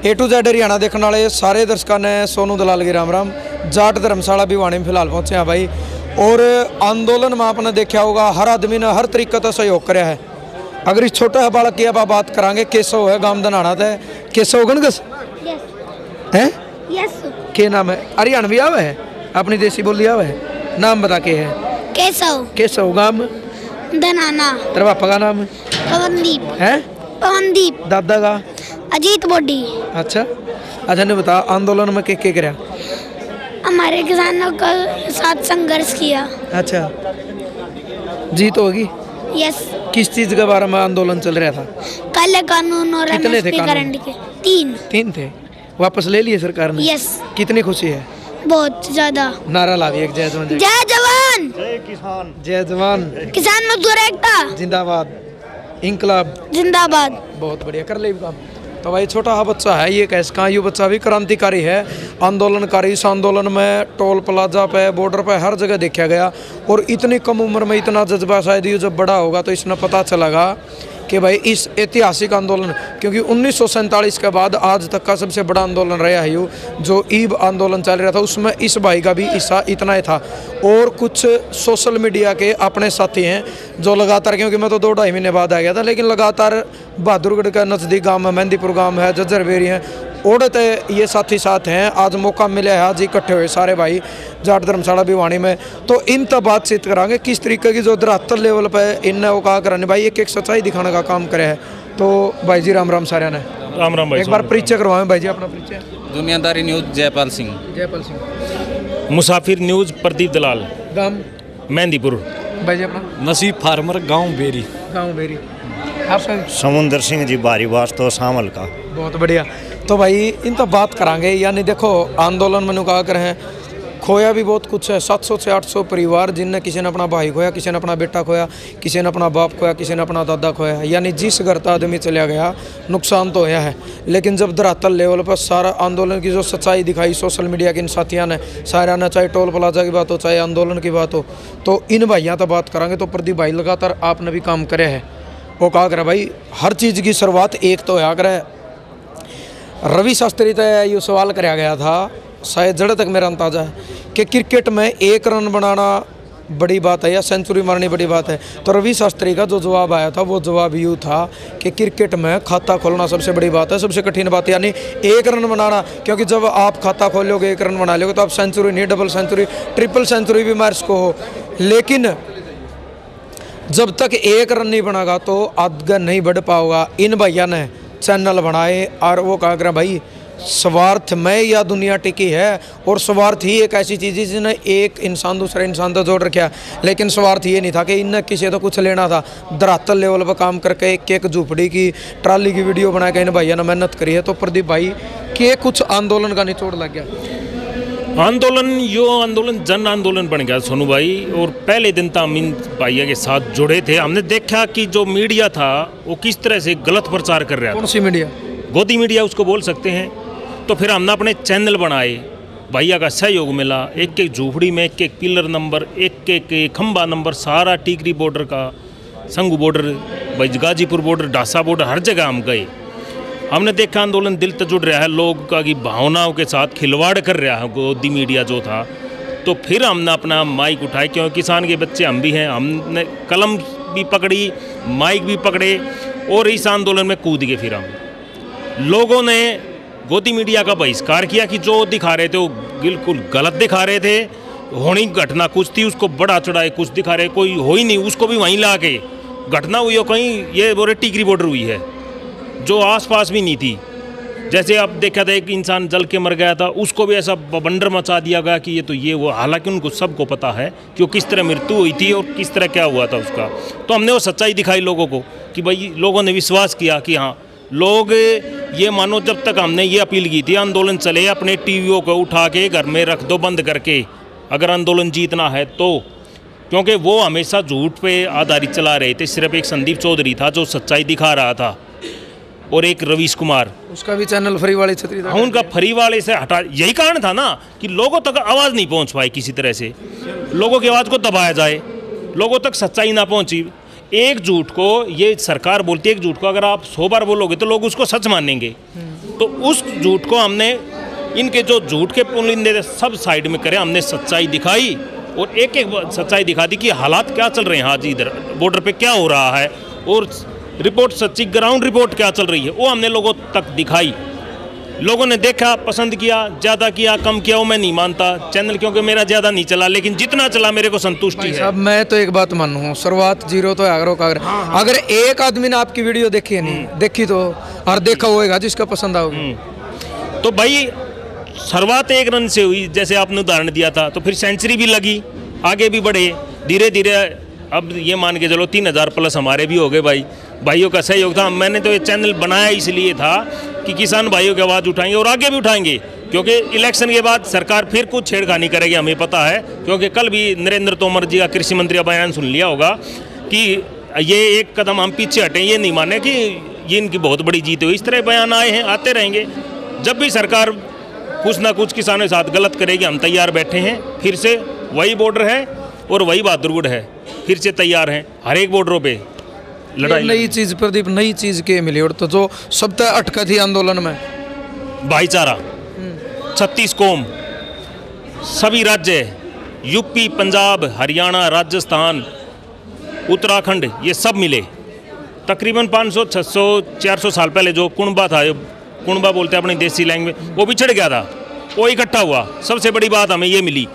A to Z Haryana देखने वाले सारे दर्शकों ने सोनू दलाल के राम राम जाट धर्मशाला भिवाणी में फ़िलहाल पहुँचे हैं भाई और आंदोलन में आपने देखा होगा हर आदमी ने हर तरीके का सहयोग कराया अगर इस छोटा है बालक की अब बात करेंगे केसव है गाँव दनाना है केसव गणगस है के नाम है हरियाणवी आवे है अपनी देसी बोली आवे है नाम बता के है केसव केसव गाँव दनाना तेरे पापा का नाम पवनदीप है पवनदीप दादा का अजीत बोडी अच्छा। अच्छा ने बता आंदोलन में के के कराया हमारे किसानों का साथ संघर्ष किया। अच्छा। जीत होगी? यस किस चीज़ के बारे में आंदोलन चल रहा था? काले कानून और कितने थे एमएसपी कानून? करंट के। तीन। तीन थे? वापस ले लिए सरकार ने? यस कितनी खुशी है? बहुत ज़्यादा। नारा ला एक जय जवान जय जय जवान! जय जवान। किसान मजदूर एकता। जिंदाबाद। इंकलाब। जिंदाबाद। बहुत बढ़िया। कर ले काम। तो भाई छोटा सा बच्चा है, ये कैसे? कहाँ ये बच्चा भी क्रांतिकारी है। आंदोलनकारी इस आंदोलन में टोल प्लाजा पे बॉर्डर पे हर जगह देखा गया। और इतनी कम उम्र में इतना जज्बा शायद ये जब बड़ा होगा तो इसने पता चलेगा कि भाई इस ऐतिहासिक आंदोलन, क्योंकि उन्नीस सौ सैंतालीस के बाद आज तक का सबसे बड़ा आंदोलन रहा है यू, जो ईब आंदोलन चल रहा था, उसमें इस भाई का भी हिस्सा इतना ही था। और कुछ सोशल मीडिया के अपने साथी हैं, जो लगातार, क्योंकि मैं तो दो ढाई महीने बाद आ गया था, लेकिन लगातार बहादुरगढ़ का नज़दीक गाँव है, मेहंदीपुर गाँव है जज्जरबेरी है औरत ये साथी साथ हैं। आज मौका मिला है आज इकट्ठे हुए सारे भाई जाट धर्मशाला भिवानी में। तो इन तब बातचीत करांगे किस तरीके की जो धरातल लेवल पे इनने वो कहा कराने। भाई एक एक सच्चाई दिखाने का काम करे है। तो भाई जी राम राम सारे ने। राम राम भाई एक बार परिचय करवाएँ भाई जी अपना परिचय। दुनियादारी न्यूज़ जयपाल सिंह। जयपाल सिंह। मुसाफिर न्यूज़ प्रदीप दलाल। गाँव मेहंदीपुर। भाई जी अपना। नसीब फार्मर गाँव बेरी। गाँव बेरी। आपका समुंदर सिंह जी बारी वास्तव शामल का। बहुत बढ़िया। तो भाई, इन तो बात करांगे। यानी देखो, आंदोलन में कहा कर हैं। खोया भी बहुत कुछ है। 700 से 800 परिवार जिनने किसी ने अपना भाई खोया, किसी ने अपना बेटा खोया, किसी ने अपना बाप खोया, किसी ने अपना दादा खोया। यानी जिस घर का आदमी चला गया, नुकसान तो होया है। लेकिन जब धरातल लेवल पर सारा आंदोलन की जो सच्चाई दिखाई, सोशल मीडिया के इन साथियों ने, सारा ने चाहे टोल प्लाजा की बात हो, चाहे आंदोलन की बात हो तो इन भाइयों तो बात करांगे तो प्रदीप भाई लगातार आपने भी काम करे है। वो कहा करे भाई, हर चीज़ की शुरुआत एक तो होया करे रवि शास्त्री तय ये सवाल कराया गया था, शायद जड़ तक मेरा अंदाज़ा है, कि क्रिकेट में एक रन बनाना बड़ी बात है या सेंचुरी मारनी बड़ी बात है। तो रवि शास्त्री का जो जवाब आया था, वो जवाब यूँ था कि क्रिकेट में खाता खोलना सबसे बड़ी बात है, सबसे कठिन बात, यानी एक रन बनाना, क्योंकि जब आप खाता खोल लोगे एक रन बना लोगे तो आप सेंचुरी नहीं, डबल सेंचुरी, ट्रिपल सेंचुरी भी मार सको हो। लेकिन जब तक एक रन नहीं बनागा तो आगे नहीं बढ़ पाओगा इन भैया ने चैनल बनाए, और वो कहा कर, भाई, स्वार्थ में या दुनिया टिकी है, और स्वार्थ ही एक ऐसी चीज़ है जिसने एक इंसान दूसरे इंसान तो जोड़ रखा लेकिन स्वार्थ ये नहीं था कि इनने किसी तो कुछ लेना था। धरातल लेवल पर काम करके एक एक झुपड़ी की, ट्राली की वीडियो बना के इन भाइयों ने मेहनत करी है। तो प्रदीप भाई, के कुछ आंदोलन का निचोड़ लग गया। आंदोलन यो आंदोलन जन आंदोलन बन गया सोनू भाई और पहले दिन तो हम इन भाइयों के साथ जुड़े थे। हमने देखा कि जो मीडिया था वो किस तरह से गलत प्रचार कर रहा था। कौन सी मीडिया? गोदी मीडिया उसको बोल सकते हैं। तो फिर हमने अपने चैनल बनाए भैया का सहयोग मिला। एक एक झूपड़ी में एक एक पिलर नंबर एक एक खंबा नंबर सारा टीकरी बॉर्डर का संगू बॉर्डर भाई गाजीपुर बॉर्डर ढासा बॉर्डर हर जगह हम गए। हमने देखा आंदोलन दिल से जुड़ रहा है, लोग का की भावनाओं के साथ खिलवाड़ कर रहा है, गोदी मीडिया जो था। तो फिर हमने अपना माइक उठाए, क्योंकि किसान के बच्चे हम भी हैं, हमने कलम भी पकड़ी, माइक भी पकड़े, और इस आंदोलन में कूद गए फिर हम। लोगों ने गोदी मीडिया का बहिष्कार किया कि जो दिखा रहे थे वो बिल्कुल गलत दिखा रहे थे। होनी घटना कुछ थी, उसको बड़ा चढ़ाए, कुछ दिखा रहे, कोई हो ही नहीं, उसको भी वहीं ला के घटना हुई हो कहीं ये बोरे टीकरी बॉर्डर हुई है। जो आसपास भी नहीं थी। जैसे अब देखा था एक इंसान जल के मर गया था, उसको भी ऐसा बंडर मचा दिया गया कि ये तो ये वो, हालाँकि उनको सबको पता है कि वो किस तरह मृत्यु हुई थी और किस तरह क्या हुआ था उसका। तो हमने वो सच्चाई दिखाई लोगों को कि भाई लोगों ने विश्वास किया कि हाँ लोग ये मानो जब तक हमने ये अपील की थी, आंदोलन चले, अपने टीवियों को उठा के घर में रख दो बंद करके, अगर आंदोलन जीतना है तो। क्योंकि वो हमेशा झूठ पे आधारित चला रहे थे, सिर्फ़ एक संदीप चौधरी था जो सच्चाई दिखा रहा था। और एक रवीश कुमार। उसका भी चैनल फ्री वाले छतरी था हाँ उनका फरी वाले से हटा यही कारण था ना कि लोगों तक आवाज़ नहीं पहुँच पाई किसी तरह से। लोगों की आवाज़ को दबाया जाए लोगों तक सच्चाई ना पहुँची। एक झूठ को ये सरकार बोलती है एक झूठ को अगर आप सौ बार बोलोगे तो लोग उसको सच मानेंगे। तो उस झूठ को हमने इनके जो झूठ के पुलिंदे सब साइड में करे हमने सच्चाई दिखाई और एक एक सच्चाई दिखा दी कि हालात क्या चल रहे हैं। आज इधर बॉर्डर पे क्या हो रहा है और रिपोर्ट सच्ची ग्राउंड रिपोर्ट क्या चल रही है? वो हमने लोगों तक दिखाई। लोगों ने देखा पसंद किया ज़्यादा किया कम किया वो मैं नहीं मानता। चैनल क्योंकि मेरा ज़्यादा नहीं चला लेकिन जितना चला मेरे को संतुष्टि है। अब मैं तो एक बात मानू हूँ शुरुआत ज़ीरो तो अगर का अगर अगर एक आदमी ने आपकी वीडियो देखी है नहीं देखी तो और देखा होएगा जिसका पसंद आओगे। तो भाई शुरुआत एक रन से हुई जैसे आपने उदाहरण दिया था तो फिर सेंचुरी भी लगी आगे भी बढ़े धीरे धीरे अब ये मान के चलो तीन हज़ार प्लस हमारे भी हो गए भाई। भाइयों का सहयोग था। मैंने तो ये चैनल बनाया इसलिए था कि किसान भाइयों की आवाज़ उठाएँगे और आगे भी उठाएँगे। क्योंकि इलेक्शन के बाद सरकार फिर कुछ छेड़खानी करेगी, हमें पता है। क्योंकि कल भी नरेंद्र तोमर जी का कृषि मंत्री का बयान सुन लिया होगा कि ये एक कदम हम पीछे हटें, ये नहीं माने कि ये इनकी बहुत बड़ी जीत हुई। इस तरह बयान आए हैं, आते रहेंगे। जब भी सरकार कुछ ना कुछ किसानों के साथ गलत करेगी, हम तैयार बैठे हैं। फिर से वही बॉर्डर है और वही बहादुरगढ़ है। फिर से तैयार हैं, हर एक बॉर्डरों पे। लड़ाई नई चीज़ प्रदीप नई चीज़ के मिली और तो जो सब तक अटका थी आंदोलन में। भाईचारा छत्तीस कौम सभी राज्य यूपी पंजाब हरियाणा राजस्थान उत्तराखंड ये सब मिले। तकरीबन 500 600 400 साल पहले जो कुणबा था जो कुणबा बोलते हैं अपनी देसी लैंग्वेज वो बिछड़ गया था वो इकट्ठा हुआ। सबसे बड़ी बात हमें ये मिली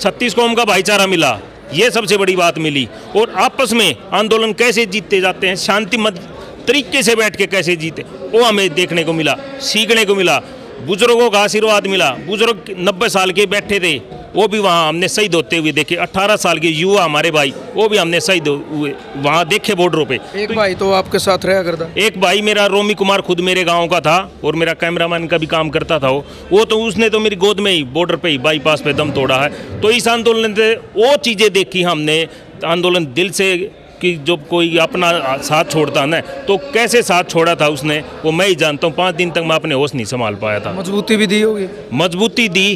छत्तीस कौम का भाईचारा मिला। ये सबसे बड़ी बात मिली। और आपस में आंदोलन कैसे जीतते जाते हैं शांति मत तरीके से बैठ के कैसे जीते, वो हमें देखने को मिला, सीखने को मिला। बुज़ुर्गों का आशीर्वाद मिला। बुज़ुर्ग नब्बे साल के बैठे थे। वो भी वहाँ हमने शहीद होते हुए देखे। 18 साल के युवा हमारे भाई वो भी हमने शहीद हुए वहाँ देखे बॉर्डरों पे। एक तो, भाई तो आपके साथ रहा करता। एक भाई मेरा रोमी कुमार खुद मेरे गाँव का था और मेरा कैमरामैन का भी काम करता था वो। वो तो उसने तो मेरी गोद में ही बॉर्डर पे ही बाईपास पे दम तोड़ा है। तो इस आंदोलन से वो चीज़ें देखी हमने आंदोलन दिल से कि जब कोई अपना साथ छोड़ता ना तो कैसे साथ छोड़ा था उसने वो मैं ही जानता हूँ पाँच दिन तक मैं अपने होश नहीं संभाल पाया था। मजबूती भी दी होगी। मजबूती दी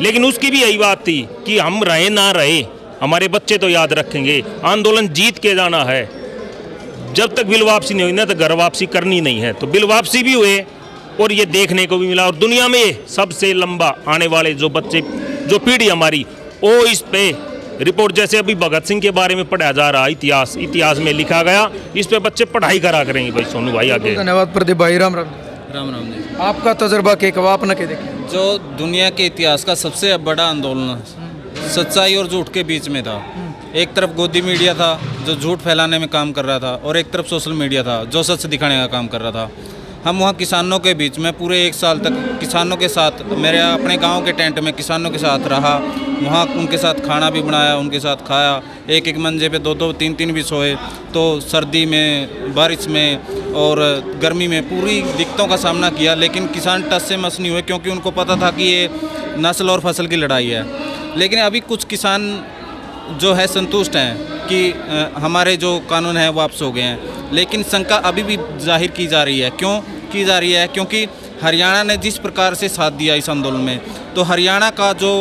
लेकिन उसकी भी यही बात थी कि हम रहे ना रहे, हमारे बच्चे तो याद रखेंगे, आंदोलन जीत के जाना है। जब तक बिल वापसी नहीं हुई, ना तो घर वापसी करनी नहीं है। तो बिल वापसी भी हुए और ये देखने को भी मिला और दुनिया में सबसे लंबा आने वाले जो बच्चे, जो पीढ़ी हमारी वो इस पे रिपोर्ट जैसे अभी भगत सिंह के बारे में पढ़ाया जा रहा, इतिहास इतिहास में लिखा गया, इस पे बच्चे पढ़ाई करा करेंगे भाई, सोनू भाई आगे। धन्यवाद, प्रदीप भाई, राम राम। राम राम जी। आपका तजर्बा के कब आपने के देखे? जो दुनिया के इतिहास का सबसे बड़ा आंदोलन सच्चाई और झूठ के बीच में था। एक तरफ़ गोदी मीडिया था जो झूठ फैलाने में काम कर रहा था और एक तरफ़ सोशल मीडिया था जो सच दिखाने का काम कर रहा था। हम वहाँ किसानों के बीच में पूरे एक साल तक किसानों के साथ, मेरे अपने गाँव के टेंट में किसानों के साथ रहा, वहाँ उनके साथ खाना भी बनाया, उनके साथ खाया एक एक मंजे पे दो दो तीन तीन भी सोए तो सर्दी में, बारिश में और गर्मी में पूरी दिक्कतों का सामना किया, लेकिन किसान टस से मस नहीं हुए क्योंकि उनको पता था कि ये नस्ल और फ़सल की लड़ाई है। लेकिन अभी कुछ किसान जो है संतुष्ट हैं कि हमारे जो कानून हैं, वापस हो गए हैं। लेकिन शंका अभी भी ज़ाहिर की जा रही है। क्यों की जा रही है? क्योंकि हरियाणा ने जिस प्रकार से साथ दिया इस आंदोलन में तो हरियाणा का जो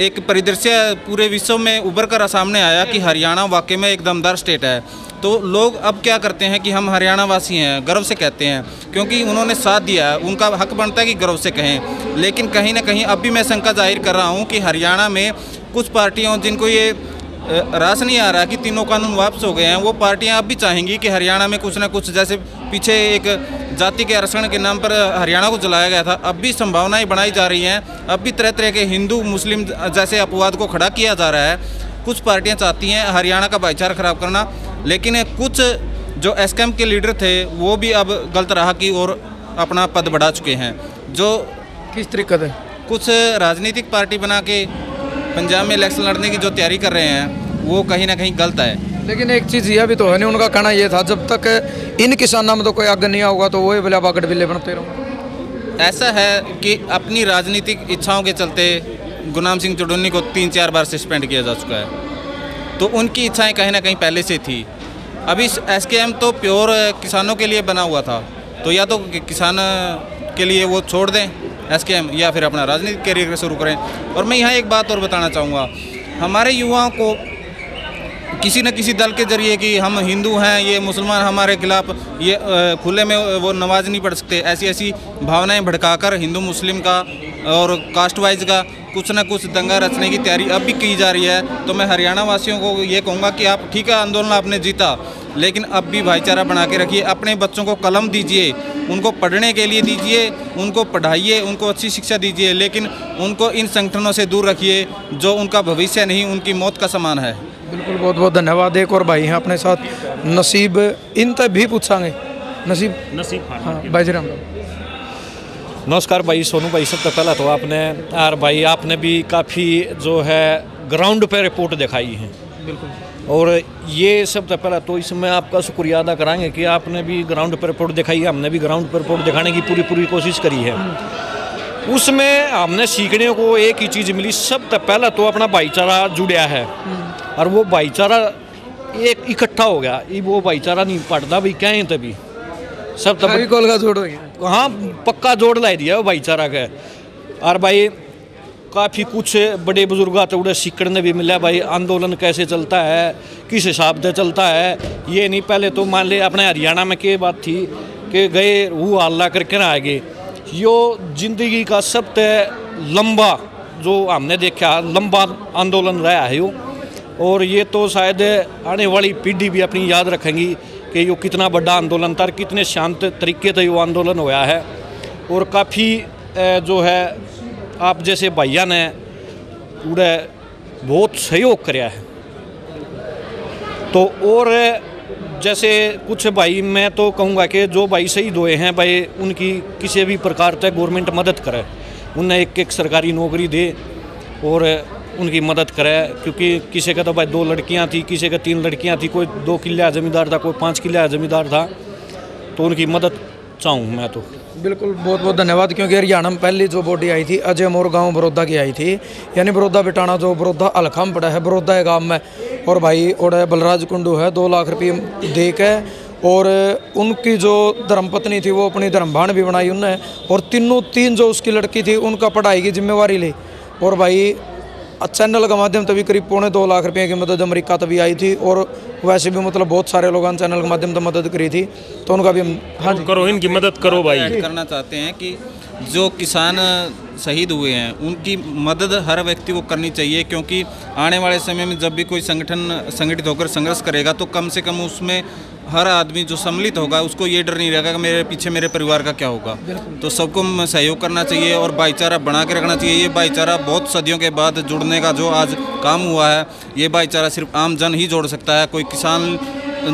एक परिदृश्य पूरे विश्व में उभर कर सामने आया कि हरियाणा वाकई में एक दमदार स्टेट है। तो लोग अब क्या करते हैं कि हम हरियाणा वासी हैं, गर्व से कहते हैं, क्योंकि उन्होंने साथ दिया है। उनका हक बनता है कि गर्व से कहें। लेकिन कहीं ना कहीं अब भी मैं शंका ज़ाहिर कर रहा हूँ कि हरियाणा में कुछ पार्टियों जिनको ये रास नहीं आ रहा कि तीनों कानून वापस हो गए हैं। वो पार्टियाँ अब भी चाहेंगी कि हरियाणा में कुछ ना कुछ जैसे पीछे एक जाति के आरक्षण के नाम पर हरियाणा को जलाया गया था अब भी संभावनाएँ बनाई जा रही हैं। अब भी तरह तरह के हिंदू मुस्लिम जैसे अपवाद को खड़ा किया जा रहा है। कुछ पार्टियाँ चाहती हैं हरियाणा का भाईचारा खराब करना लेकिन कुछ जो एस के लीडर थे वो भी अब गलत राह की ओर अपना पद बढ़ा चुके हैं। जो किस तरीके से? कुछ राजनीतिक पार्टी बना के पंजाब में इलेक्शन लड़ने की जो तैयारी कर रहे हैं वो कहीं ना कहीं गलत है। लेकिन एक चीज़ यह भी तो है नहीं उनका कहना ये था जब तक इन किसानों में तो कोई आगे नहीं होगा तो वही बिला बागड़ बिल्ले बनते रहो। ऐसा है कि अपनी राजनीतिक इच्छाओं के चलते गुलाम सिंह चुडुन्नी को तीन चार बार सस्पेंड किया जा चुका है। तो उनकी इच्छाएँ कहीं ना कहीं पहले से थी। अभी एस तो प्योर किसानों के लिए बना हुआ था तो या तो किसान के लिए वो छोड़ दें एस या फिर अपना राजनीतिक करियर शुरू करें। और मैं यहाँ एक बात और बताना चाहूँगा। हमारे युवाओं को किसी न किसी दल के ज़रिए कि हम हिंदू हैं, ये मुसलमान हमारे खिलाफ, ये खुले में वो नमाज़ नहीं पढ़ सकते। ऐसी ऐसी भावनाएँ भड़काकर हिंदू, मुस्लिम का और कास्ट वाइज का कुछ ना कुछ दंगा रचने की तैयारी अब भी की जा रही है। तो मैं हरियाणा वासियों को ये कहूँगा कि आप ठीक है, आंदोलन आपने जीता, लेकिन अब भी भाईचारा बना के रखिए। अपने बच्चों को कलम दीजिए। उनको पढ़ने के लिए दीजिए उनको पढ़ाइए उनको अच्छी शिक्षा दीजिए लेकिन उनको इन संगठनों से दूर रखिए जो उनका भविष्य नहीं उनकी मौत का समान है। बिल्कुल बहुत बहुत धन्यवाद एक और भाई हैं अपने साथ नसीब इन तक भी पूछांगे नसीब। नसीब हाँ भाई जी राम राम। नमस्कार भाई सोनू भाई सबसे पहला तो आपने यार भाई आपने भी काफ़ी जो है ग्राउंड पे रिपोर्ट दिखाई है। बिल्कुल। और ये सबसे पहला तो इसमें आपका शुक्रिया अदा कराएँगे कि आपने भी ग्राउंड पर रिपोर्ट दिखाई है हमने भी ग्राउंड पर रिपोर्ट दिखाने की पूरी पूरी कोशिश करी है। उसमें हमने सीखने को एक ही चीज़ मिली सबसे पहला तो अपना भाईचारा जुड़या है। और वो भाईचारा एक इकट्ठा हो गया ये वो भाईचारा नहीं पड़ता भाई क्या है तभी सब तब अभी कॉल का जोड़ हाँ। पक्का जोड़ ला दिया वो भाईचारा का। और भाई काफ़ी कुछ बड़े बुज़ुर्ग तो उड़े सीखने भी मिला, भाई, आंदोलन कैसे चलता है, किस हिसाब से चलता है, ये नहीं, पहले तो मान ले अपने हरियाणा में क्या बात थी कि गए वो हल्ला करके ना आगे। यो ज़िंदगी का सबसे लंबा, जो हमने देखा, लंबा आंदोलन रहा है यो। और ये तो शायद आने वाली पीढ़ी भी अपनी याद रखेंगी कि यो कितना बड़ा आंदोलन था कितने शांत तरीके से यो आंदोलन होया है। और काफ़ी जो है आप जैसे भैया ने पूरे बहुत सहयोग कराया है। तो और जैसे कुछ भाई मैं तो कहूँगा कि जो भाई शहीद हुए हैं, भाई उनकी किसी भी प्रकार से गवर्नमेंट मदद करे, उन्हें एक एक सरकारी नौकरी दे और उनकी मदद करे, क्योंकि किसी का तो भाई दो लड़कियाँ थी, किसी का तीन लड़कियाँ थी, कोई दो किले जमींदार था, कोई पाँच किले जमींदार था तो उनकी मदद चाहूँ मैं तो। बिल्कुल, बहुत बहुत धन्यवाद। क्योंकि हरियाणा में पहली जो बॉडी आई थी, अजय मोर गाँव बड़ौदा की आई थी। यानी बड़ौदा बिटाना जो बड़ौदा हल्का में पड़ा है, बड़ौदा है गाँव में। और भाई, और बलराज कुंडू है, दो लाख रुपये दे के। और उनकी जो धर्मपत्नी थी, वो अपनी धर्मभान भी बनाई उनने। और तीनों तीन जो उसकी लड़की थी, उनका पढ़ाई की जिम्मेवारी ली। और भाई चैनल के माध्यम से भी करीब पौने दो लाख रुपये की मदद अमेरिका तभी आई थी और वैसे भी मतलब बहुत सारे लोगों ने चैनल के माध्यम से मदद करी थी। तो उनका भी हम हाँ जी। करो इनकी मदद करो भाई। करना चाहते हैं कि जो किसान शहीद हुए हैं। उनकी मदद हर व्यक्ति को करनी चाहिए, क्योंकि आने वाले समय में जब भी कोई संगठन संगठित होकर संघर्ष करेगा तो कम से कम उसमें हर आदमी जो सम्मिलित होगा, उसको ये डर नहीं रहेगा कि मेरे पीछे मेरे परिवार का क्या होगा। तो सबको सहयोग करना चाहिए और भाईचारा बना के रखना चाहिए। ये भाईचारा बहुत सदियों के बाद जुड़ने का जो आज काम हुआ है, ये भाईचारा सिर्फ़ आम जन ही जोड़ सकता है। कोई किसान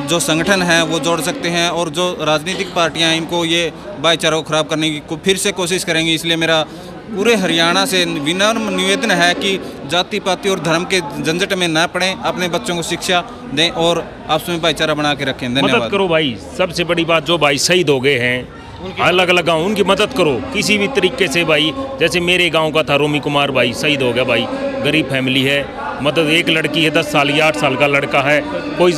जो संगठन है, वो जोड़ सकते हैं और जो राजनीतिक पार्टियाँ हैं, इनको ये भाईचारा को खराब करने की फिर से कोशिश करेंगी। इसलिए मेरा पूरे हरियाणा से विनम्र निवेदन है कि जाति पाति और धर्म के झंझट में न पड़ें अपने बच्चों को शिक्षा दें और आपस में भाईचारा बना के रखें। मदद धन्यवाद। करो भाई। सबसे बड़ी बात जो भाई शहीद हो गए हैं अलग अलग गाँव उनकी मदद करो। किसी भी तरीके से भाई जैसे मेरे गाँव का था रोमी कुमार भाई शहीद हो गया भाई। गरीब फैमिली है मतलब एक लड़की है दस साल या आठ साल का लड़का है। कोई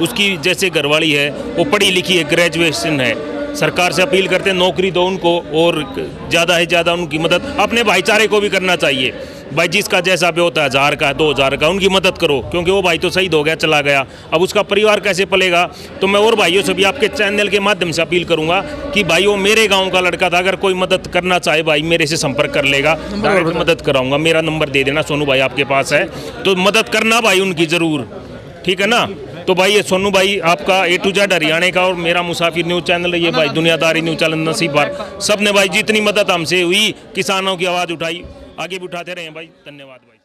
उसकी जैसे घरवाली है वो पढ़ी लिखी है ग्रेजुएशन है। सरकार से अपील करते हैं नौकरी दो उनको और ज़्यादा से ज़्यादा उनकी मदद। अपने भाईचारे को भी करना चाहिए। भाई जिसका जैसा भी होता है हज़ार का दो हज़ार का उनकी मदद करो क्योंकि वो भाई तो शहीद हो गया चला गया। अब उसका परिवार कैसे पलेगा? तो मैं और भाइयों से भी आपके चैनल के माध्यम से अपील करूँगा कि भाई वो मेरे गाँव का लड़का था अगर कोई मदद करना चाहे भाई मेरे से संपर्क कर लेगा। डायरेक्ट मदद कराऊँगा। मेरा नंबर दे देना सोनू भाई आपके पास है। तो मदद करना भाई उनकी ज़रूर। ठीक है ना? तो भाई ये सोनू भाई आपका ए टू जेड हरियाणा का और मेरा मुसाफिर न्यूज़ चैनल ये भाई दुनियादारी न्यूज़ चैनल नसीब बार। सबने भाई जितनी मदद हमसे हुई, किसानों की आवाज़ उठाई, आगे भी उठाते रहे भाई, धन्यवाद भाई।